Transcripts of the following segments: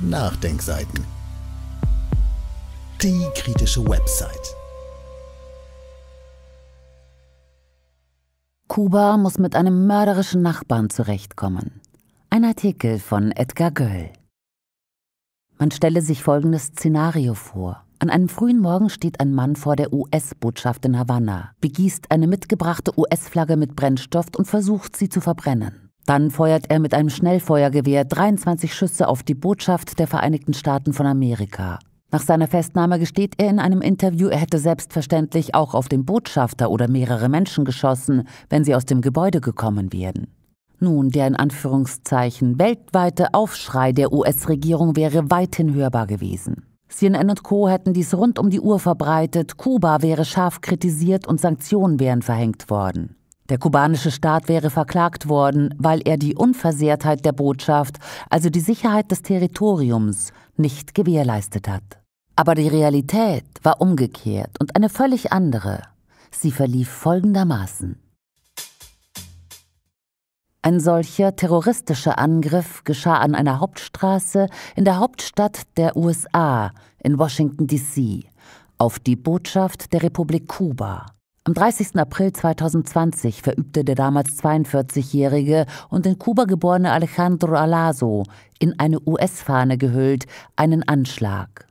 Nachdenkseiten. Die kritische Website. Kuba muss mit einem mörderischen Nachbarn zurechtkommen. Ein Artikel von Edgar Göll. Man stelle sich folgendes Szenario vor. An einem frühen Morgen steht ein Mann vor der US-Botschaft in Havanna, begießt eine mitgebrachte US-Flagge mit Brennstoff und versucht, sie zu verbrennen. Dann feuert er mit einem Schnellfeuergewehr 23 Schüsse auf die Botschaft der Vereinigten Staaten von Amerika. Nach seiner Festnahme gesteht er in einem Interview, er hätte selbstverständlich auch auf den Botschafter oder mehrere Menschen geschossen, wenn sie aus dem Gebäude gekommen wären. Nun, der in Anführungszeichen weltweite Aufschrei der US-Regierung wäre weithin hörbar gewesen. CNN und Co. hätten dies rund um die Uhr verbreitet, Kuba wäre scharf kritisiert und Sanktionen wären verhängt worden. Der kubanische Staat wäre verklagt worden, weil er die Unversehrtheit der Botschaft, also die Sicherheit des Territoriums, nicht gewährleistet hat. Aber die Realität war umgekehrt und eine völlig andere. Sie verlief folgendermaßen. Ein solcher terroristischer Angriff geschah an einer Hauptstraße in der Hauptstadt der USA, in Washington, D.C., auf die Botschaft der Republik Kuba. Am 30. April 2020 verübte der damals 42-jährige und in Kuba geborene Alejandro Alaso, in eine US-Fahne gehüllt, einen Anschlag.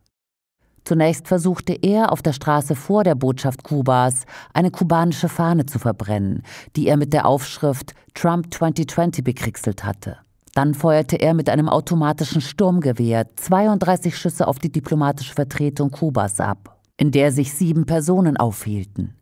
Zunächst versuchte er, auf der Straße vor der Botschaft Kubas eine kubanische Fahne zu verbrennen, die er mit der Aufschrift Trump 2020 bekriegselt hatte. Dann feuerte er mit einem automatischen Sturmgewehr 32 Schüsse auf die diplomatische Vertretung Kubas ab, in der sich sieben Personen aufhielten.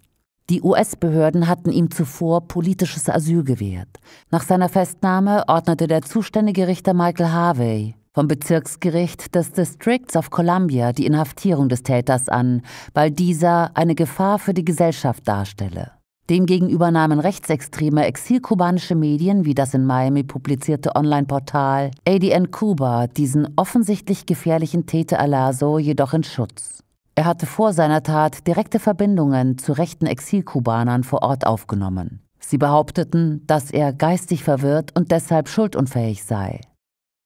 Die US-Behörden hatten ihm zuvor politisches Asyl gewährt. Nach seiner Festnahme ordnete der zuständige Richter Michael Harvey vom Bezirksgericht des Districts of Columbia die Inhaftierung des Täters an, weil dieser eine Gefahr für die Gesellschaft darstelle. Demgegenüber nahmen rechtsextreme exilkubanische Medien wie das in Miami publizierte Online-Portal ADN Cuba diesen offensichtlich gefährlichen Täter Alaso jedoch in Schutz. Er hatte vor seiner Tat direkte Verbindungen zu rechten Exilkubanern vor Ort aufgenommen. Sie behaupteten, dass er geistig verwirrt und deshalb schuldunfähig sei.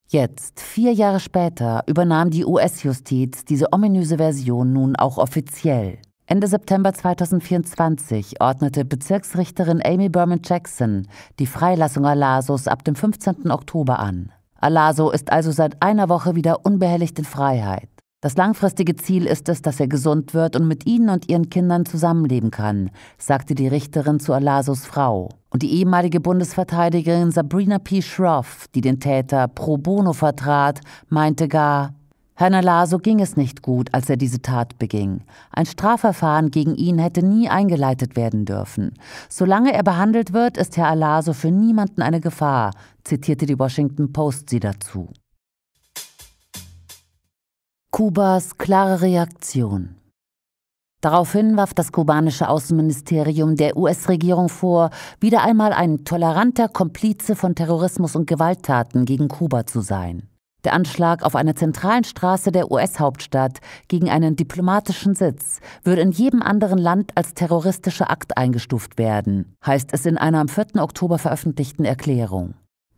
Jetzt, vier Jahre später, übernahm die US-Justiz diese ominöse Version nun auch offiziell. Ende September 2024 ordnete Bezirksrichterin Amy Berman Jackson die Freilassung Alasos ab dem 15. Oktober an. Alaso ist also seit einer Woche wieder unbehelligt in Freiheit. Das langfristige Ziel ist es, dass er gesund wird und mit ihnen und ihren Kindern zusammenleben kann, sagte die Richterin zu Alasos Frau. Und die ehemalige Bundesverteidigerin Sabrina P. Schroff, die den Täter pro bono vertrat, meinte gar, Herrn Alaso ging es nicht gut, als er diese Tat beging. Ein Strafverfahren gegen ihn hätte nie eingeleitet werden dürfen. Solange er behandelt wird, ist Herr Alaso für niemanden eine Gefahr, zitierte die Washington Post sie dazu. Kubas klare Reaktion. Daraufhin warf das kubanische Außenministerium der US-Regierung vor, wieder einmal ein toleranter Komplize von Terrorismus und Gewalttaten gegen Kuba zu sein. Der Anschlag auf einer zentralen Straße der US-Hauptstadt gegen einen diplomatischen Sitz würde in jedem anderen Land als terroristischer Akt eingestuft werden, heißt es in einer am 4. Oktober veröffentlichten Erklärung.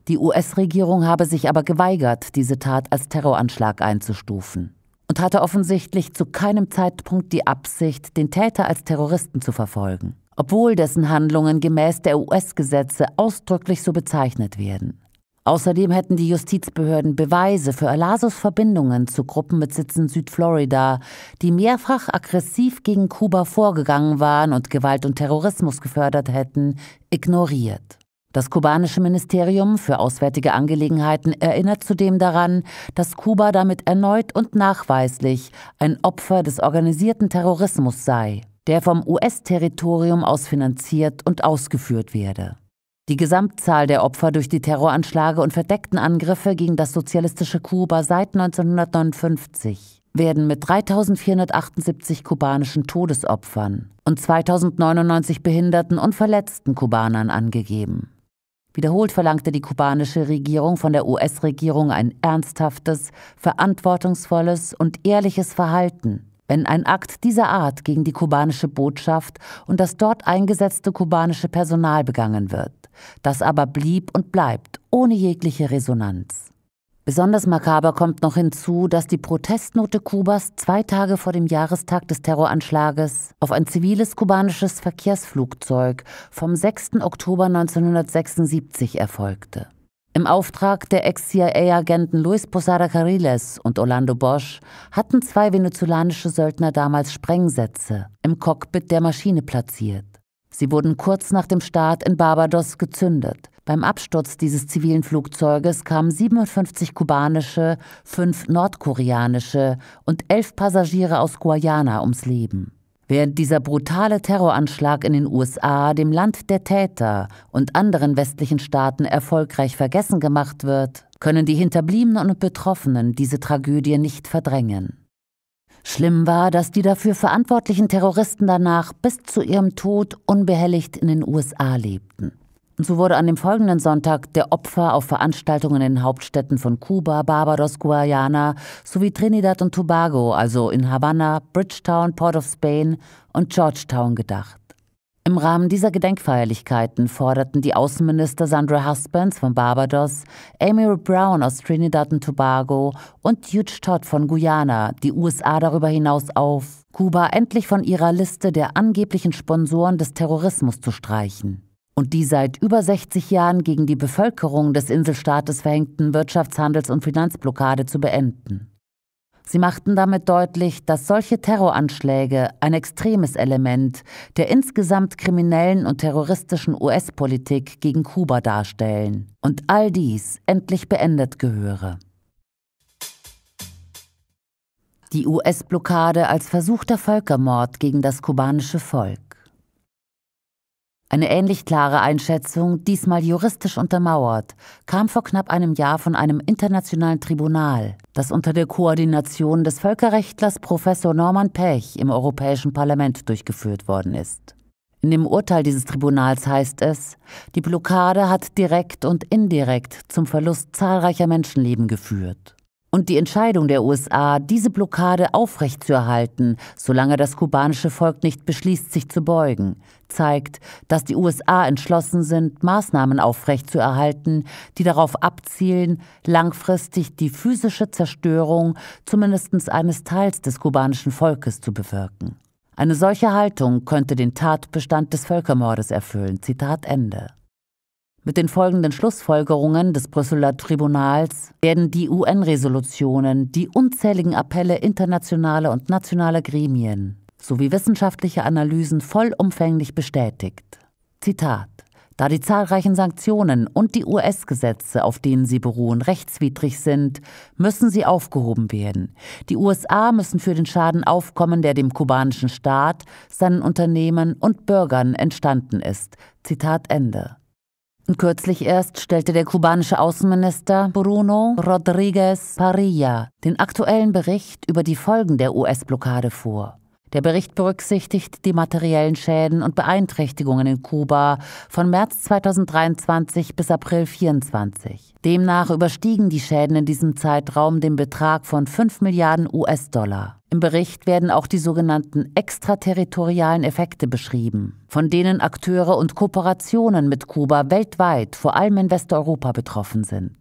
Die US-Regierung habe sich aber geweigert, diese Tat als Terroranschlag einzustufen und hatte offensichtlich zu keinem Zeitpunkt die Absicht, den Täter als Terroristen zu verfolgen, obwohl dessen Handlungen gemäß der US-Gesetze ausdrücklich so bezeichnet werden. Außerdem hätten die Justizbehörden Beweise für Alasos Verbindungen zu Gruppen mit Sitz in Südflorida, die mehrfach aggressiv gegen Kuba vorgegangen waren und Gewalt und Terrorismus gefördert hätten, ignoriert. Das kubanische Ministerium für Auswärtige Angelegenheiten erinnert zudem daran, dass Kuba damit erneut und nachweislich ein Opfer des organisierten Terrorismus sei, der vom US-Territorium aus finanziert und ausgeführt werde. Die Gesamtzahl der Opfer durch die Terroranschläge und verdeckten Angriffe gegen das sozialistische Kuba seit 1959 werden mit 3478 kubanischen Todesopfern und 2099 behinderten und verletzten Kubanern angegeben. Wiederholt verlangte die kubanische Regierung von der US-Regierung ein ernsthaftes, verantwortungsvolles und ehrliches Verhalten, wenn ein Akt dieser Art gegen die kubanische Botschaft und das dort eingesetzte kubanische Personal begangen wird. Das aber blieb und bleibt ohne jegliche Resonanz. Besonders makaber kommt noch hinzu, dass die Protestnote Kubas zwei Tage vor dem Jahrestag des Terroranschlages auf ein ziviles kubanisches Verkehrsflugzeug vom 6. Oktober 1976 erfolgte. Im Auftrag der Ex-CIA-Agenten Luis Posada Carriles und Orlando Bosch hatten zwei venezolanische Söldner damals Sprengsätze im Cockpit der Maschine platziert. Sie wurden kurz nach dem Start in Barbados gezündet. Beim Absturz dieses zivilen Flugzeuges kamen 57 kubanische, fünf nordkoreanische und elf Passagiere aus Guayana ums Leben. Während dieser brutale Terroranschlag in den USA dem Land der Täter und anderen westlichen Staaten erfolgreich vergessen gemacht wird, können die Hinterbliebenen und Betroffenen diese Tragödie nicht verdrängen. Schlimm war, dass die dafür verantwortlichen Terroristen danach bis zu ihrem Tod unbehelligt in den USA lebten. So wurde an dem folgenden Sonntag der Opfer auf Veranstaltungen in Hauptstädten von Kuba, Barbados, Guayana sowie Trinidad und Tobago, also in Havanna, Bridgetown, Port of Spain und Georgetown gedacht. Im Rahmen dieser Gedenkfeierlichkeiten forderten die Außenminister Sandra Husbands von Barbados, Amy Brown aus Trinidad und Tobago und Hugh Todd von Guyana die USA darüber hinaus auf, Kuba endlich von ihrer Liste der angeblichen Sponsoren des Terrorismus zu streichen und die seit über 60 Jahren gegen die Bevölkerung des Inselstaates verhängten Wirtschafts-, Handels- und Finanzblockade zu beenden. Sie machten damit deutlich, dass solche Terroranschläge ein extremes Element der insgesamt kriminellen und terroristischen US-Politik gegen Kuba darstellen und all dies endlich beendet gehöre. Die US-Blockade als versuchter Völkermord gegen das kubanische Volk. Eine ähnlich klare Einschätzung, diesmal juristisch untermauert, kam vor knapp einem Jahr von einem internationalen Tribunal, das unter der Koordination des Völkerrechtlers Professor Norman Pech im Europäischen Parlament durchgeführt worden ist. In dem Urteil dieses Tribunals heißt es, die Blockade hat direkt und indirekt zum Verlust zahlreicher Menschenleben geführt. Und die Entscheidung der USA, diese Blockade aufrechtzuerhalten, solange das kubanische Volk nicht beschließt, sich zu beugen, zeigt, dass die USA entschlossen sind, Maßnahmen aufrechtzuerhalten, die darauf abzielen, langfristig die physische Zerstörung zumindest eines Teils des kubanischen Volkes zu bewirken. Eine solche Haltung könnte den Tatbestand des Völkermordes erfüllen. Zitat Ende. Mit den folgenden Schlussfolgerungen des Brüsseler Tribunals werden die UN-Resolutionen, die unzähligen Appelle internationaler und nationaler Gremien sowie wissenschaftliche Analysen vollumfänglich bestätigt. Zitat da die zahlreichen Sanktionen und die US-Gesetze, auf denen sie beruhen, rechtswidrig sind, müssen sie aufgehoben werden. Die USA müssen für den Schaden aufkommen, der dem kubanischen Staat, seinen Unternehmen und Bürgern entstanden ist. Zitat Ende. Kürzlich erst stellte der kubanische Außenminister Bruno Rodriguez Parilla den aktuellen Bericht über die Folgen der US-Blockade vor. Der Bericht berücksichtigt die materiellen Schäden und Beeinträchtigungen in Kuba von März 2023 bis April 2024. Demnach überstiegen die Schäden in diesem Zeitraum den Betrag von 5 Milliarden US-Dollar. Im Bericht werden auch die sogenannten extraterritorialen Effekte beschrieben, von denen Akteure und Kooperationen mit Kuba weltweit, vor allem in Westeuropa, betroffen sind.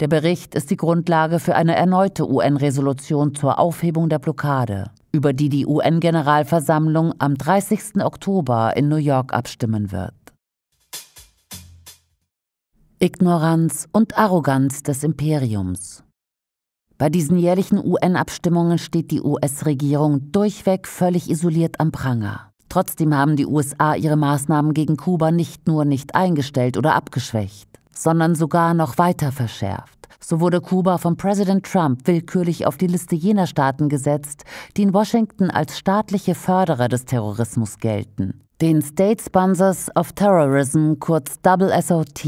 Der Bericht ist die Grundlage für eine erneute UN-Resolution zur Aufhebung der Blockade über die die UN-Generalversammlung am 30. Oktober in New York abstimmen wird. Ignoranz und Arroganz des Imperiums. Bei diesen jährlichen UN-Abstimmungen steht die US-Regierung durchweg völlig isoliert am Pranger. Trotzdem haben die USA ihre Maßnahmen gegen Kuba nicht nur nicht eingestellt oder abgeschwächt, sondern sogar noch weiter verschärft. So wurde Kuba von Präsident Trump willkürlich auf die Liste jener Staaten gesetzt, die in Washington als staatliche Förderer des Terrorismus gelten. Den State Sponsors of Terrorism, kurz SOT.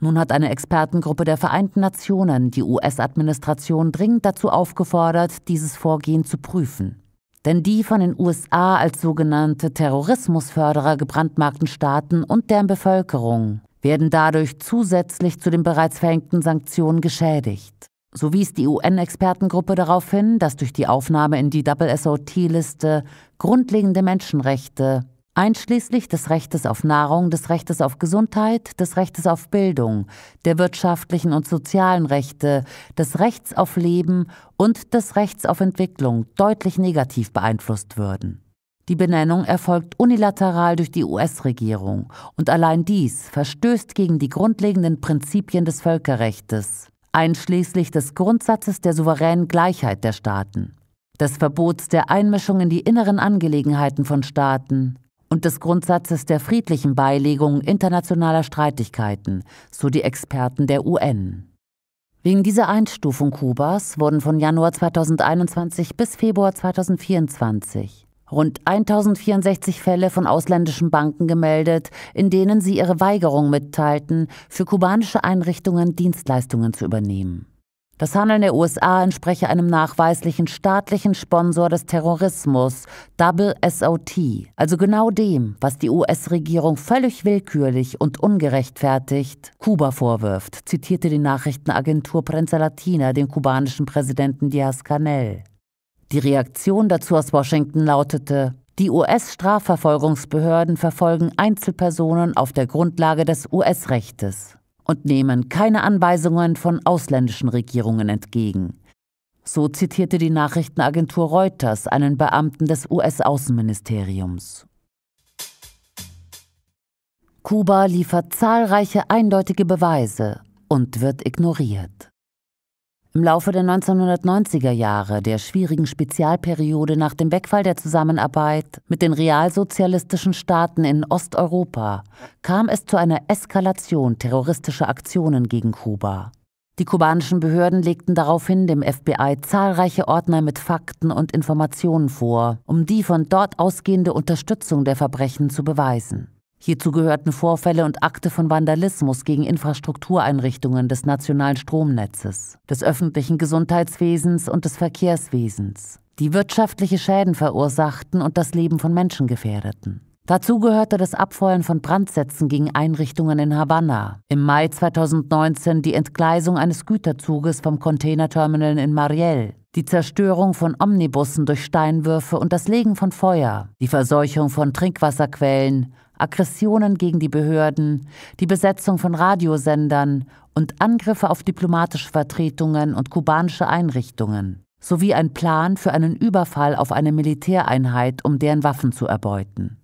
Nun hat eine Expertengruppe der Vereinten Nationen die US-Administration dringend dazu aufgefordert, dieses Vorgehen zu prüfen. Denn die von den USA als sogenannte Terrorismusförderer gebrandmarkten Staaten und deren Bevölkerung werden dadurch zusätzlich zu den bereits verhängten Sanktionen geschädigt. So wies die UN-Expertengruppe darauf hin, dass durch die Aufnahme in die SOT-Liste grundlegende Menschenrechte einschließlich des Rechtes auf Nahrung, des Rechtes auf Gesundheit, des Rechtes auf Bildung, der wirtschaftlichen und sozialen Rechte, des Rechts auf Leben und des Rechts auf Entwicklung deutlich negativ beeinflusst würden. Die Benennung erfolgt unilateral durch die US-Regierung und allein dies verstößt gegen die grundlegenden Prinzipien des Völkerrechts, einschließlich des Grundsatzes der souveränen Gleichheit der Staaten, des Verbots der Einmischung in die inneren Angelegenheiten von Staaten und des Grundsatzes der friedlichen Beilegung internationaler Streitigkeiten, so die Experten der UN. Wegen dieser Einstufung Kubas wurden von Januar 2021 bis Februar 2024 rund 1064 Fälle von ausländischen Banken gemeldet, in denen sie ihre Weigerung mitteilten, für kubanische Einrichtungen Dienstleistungen zu übernehmen. Das Handeln der USA entspreche einem nachweislichen staatlichen Sponsor des Terrorismus, Double SOT, also genau dem, was die US-Regierung völlig willkürlich und ungerechtfertigt Kuba vorwirft, zitierte die Nachrichtenagentur Prensa Latina den kubanischen Präsidenten Diaz-Canel. Die Reaktion dazu aus Washington lautete, die US-Strafverfolgungsbehörden verfolgen Einzelpersonen auf der Grundlage des US-Rechtes und nehmen keine Anweisungen von ausländischen Regierungen entgegen. So zitierte die Nachrichtenagentur Reuters einen Beamten des US-Außenministeriums. Kuba liefert zahlreiche eindeutige Beweise und wird ignoriert. Im Laufe der 1990er Jahre, der schwierigen Spezialperiode nach dem Wegfall der Zusammenarbeit mit den realsozialistischen Staaten in Osteuropa, kam es zu einer Eskalation terroristischer Aktionen gegen Kuba. Die kubanischen Behörden legten daraufhin dem FBI zahlreiche Ordner mit Fakten und Informationen vor, um die von dort ausgehende Unterstützung der Verbrechen zu beweisen. Hierzu gehörten Vorfälle und Akte von Vandalismus gegen Infrastruktureinrichtungen des nationalen Stromnetzes, des öffentlichen Gesundheitswesens und des Verkehrswesens, die wirtschaftliche Schäden verursachten und das Leben von Menschen gefährdeten. Dazu gehörte das Abfeuern von Brandsätzen gegen Einrichtungen in Havanna. Im Mai 2019 die Entgleisung eines Güterzuges vom Containerterminal in Mariel. Die Zerstörung von Omnibussen durch Steinwürfe und das Legen von Feuer. Die Verseuchung von Trinkwasserquellen. Aggressionen gegen die Behörden, die Besetzung von Radiosendern und Angriffe auf diplomatische Vertretungen und kubanische Einrichtungen, sowie ein Plan für einen Überfall auf eine Militäreinheit, um deren Waffen zu erbeuten.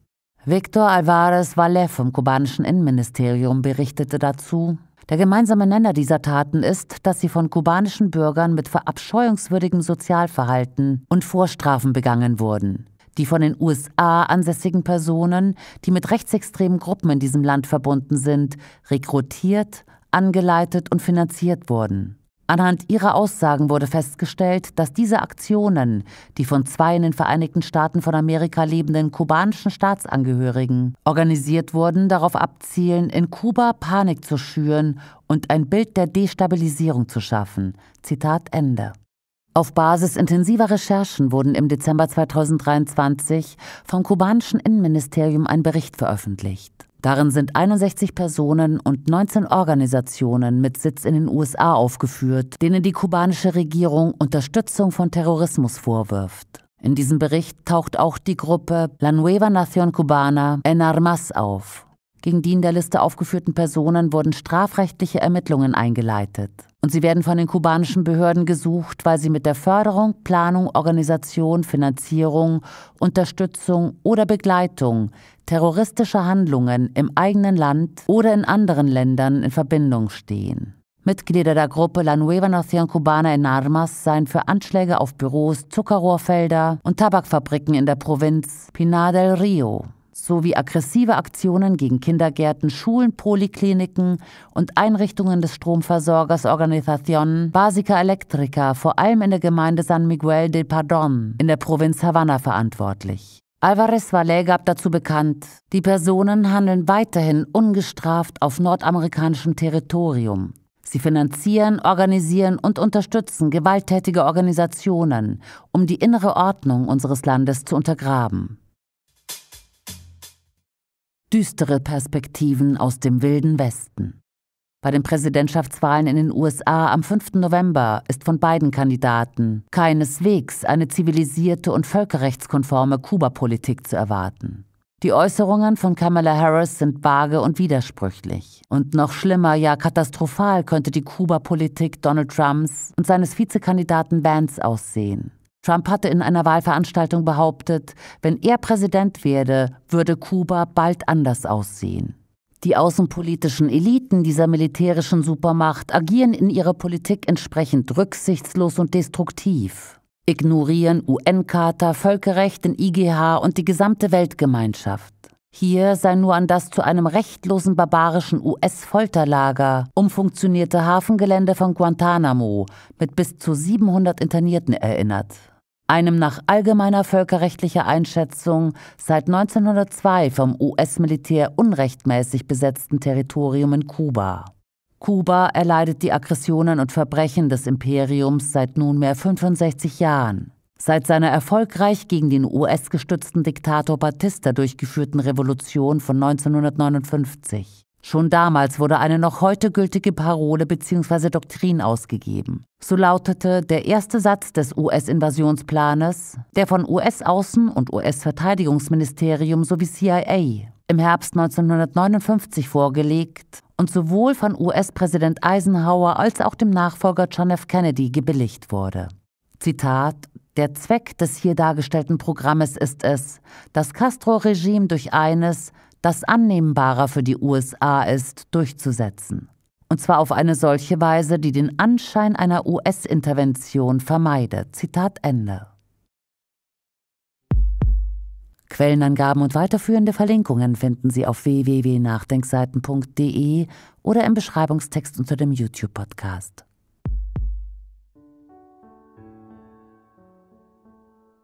Victor Alvarez Valle vom kubanischen Innenministerium berichtete dazu, der gemeinsame Nenner dieser Taten ist, dass sie von kubanischen Bürgern mit verabscheuungswürdigem Sozialverhalten und Vorstrafen begangen wurden, die von den USA ansässigen Personen, die mit rechtsextremen Gruppen in diesem Land verbunden sind, rekrutiert, angeleitet und finanziert wurden. Anhand ihrer Aussagen wurde festgestellt, dass diese Aktionen, die von zwei in den Vereinigten Staaten von Amerika lebenden kubanischen Staatsangehörigen organisiert wurden, darauf abzielen, in Kuba Panik zu schüren und ein Bild der Destabilisierung zu schaffen. Zitat Ende. Auf Basis intensiver Recherchen wurden im Dezember 2023 vom kubanischen Innenministerium ein Bericht veröffentlicht. Darin sind 61 Personen und 19 Organisationen mit Sitz in den USA aufgeführt, denen die kubanische Regierung Unterstützung von Terrorismus vorwirft. In diesem Bericht taucht auch die Gruppe La Nueva Nación Cubana en Armas auf. Gegen die in der Liste aufgeführten Personen wurden strafrechtliche Ermittlungen eingeleitet. Und sie werden von den kubanischen Behörden gesucht, weil sie mit der Förderung, Planung, Organisation, Finanzierung, Unterstützung oder Begleitung terroristischer Handlungen im eigenen Land oder in anderen Ländern in Verbindung stehen. Mitglieder der Gruppe La Nueva Nación Cubana en Armas seien für Anschläge auf Büros, Zuckerrohrfelder und Tabakfabriken in der Provinz Pinar del Rio sowie aggressive Aktionen gegen Kindergärten, Schulen, Polikliniken und Einrichtungen des Stromversorgers Organización Básica Eléctrica, vor allem in der Gemeinde San Miguel del Pardón in der Provinz Havanna verantwortlich. Alvarez Valle gab dazu bekannt, die Personen handeln weiterhin ungestraft auf nordamerikanischem Territorium. Sie finanzieren, organisieren und unterstützen gewalttätige Organisationen, um die innere Ordnung unseres Landes zu untergraben. Düstere Perspektiven aus dem wilden Westen. Bei den Präsidentschaftswahlen in den USA am 5. November ist von beiden Kandidaten keineswegs eine zivilisierte und völkerrechtskonforme Kuba-Politik zu erwarten. Die Äußerungen von Kamala Harris sind vage und widersprüchlich. Und noch schlimmer, ja katastrophal könnte die Kuba-Politik Donald Trumps und seines Vizekandidaten Vance aussehen. Trump hatte in einer Wahlveranstaltung behauptet, wenn er Präsident werde, würde Kuba bald anders aussehen. Die außenpolitischen Eliten dieser militärischen Supermacht agieren in ihrer Politik entsprechend rücksichtslos und destruktiv, ignorieren UN-Charta, Völkerrecht, den IGH und die gesamte Weltgemeinschaft. Hier sei nur an das zu einem rechtlosen barbarischen US-Folterlager umfunktionierte Hafengelände von Guantanamo mit bis zu 700 Internierten erinnert einem nach allgemeiner völkerrechtlicher Einschätzung seit 1902 vom US-Militär unrechtmäßig besetzten Territorium in Kuba. Kuba erleidet die Aggressionen und Verbrechen des Imperiums seit nunmehr 65 Jahren. Seit seiner erfolgreich gegen den US-gestützten Diktator Batista durchgeführten Revolution von 1959. Schon damals wurde eine noch heute gültige Parole bzw. Doktrin ausgegeben. So lautete der erste Satz des US-Invasionsplanes, der von US-Außen- und US-Verteidigungsministerium sowie CIA im Herbst 1959 vorgelegt und sowohl von US-Präsident Eisenhower als auch dem Nachfolger John F. Kennedy gebilligt wurde. Zitat der Zweck des hier dargestellten Programmes ist es, das Castro-Regime durch eines, das annehmbarer für die USA ist, durchzusetzen. Und zwar auf eine solche Weise, die den Anschein einer US-Intervention vermeidet. Zitat Ende. Quellenangaben und weiterführende Verlinkungen finden Sie auf www.nachdenkseiten.de oder im Beschreibungstext unter dem YouTube-Podcast.